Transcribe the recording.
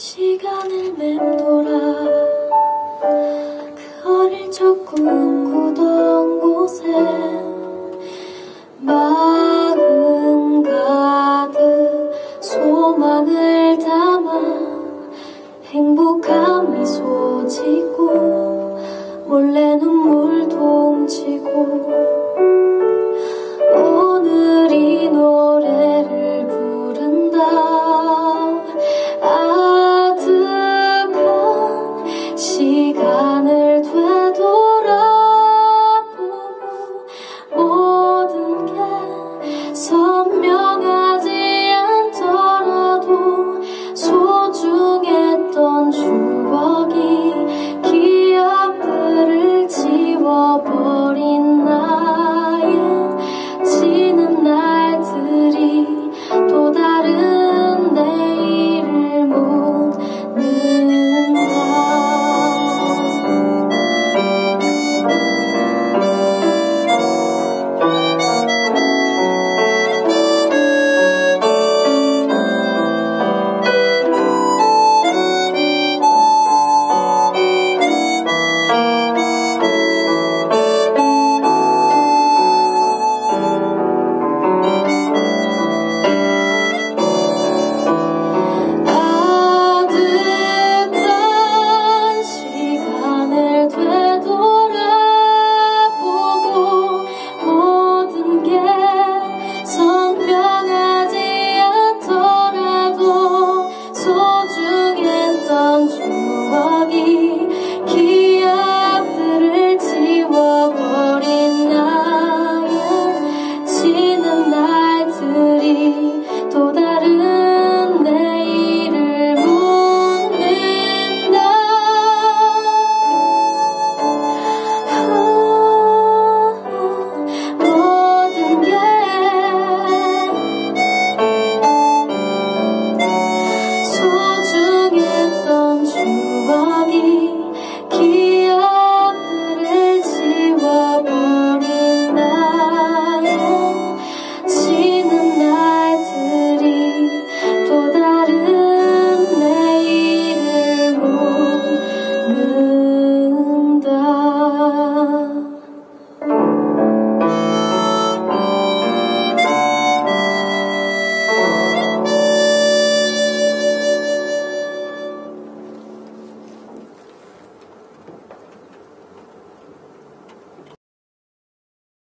시간을 맴돌아 그 어릴 적 꿈꾸던 곳에 마음 가득 소망을 담아 행복한 미소 짓고 몰래 눈물도